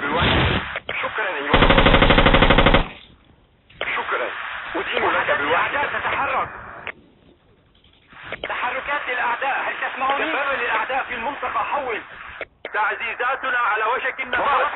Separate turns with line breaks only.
بالوحي. شكرا أيها شكرا. أدين لك بالوحي.
الأعداء تتحرك. تحركات للأعداء هل تسمعوني؟
تبرر للأعداء في المنطقة حول. تعزيزاتنا على وشك النهار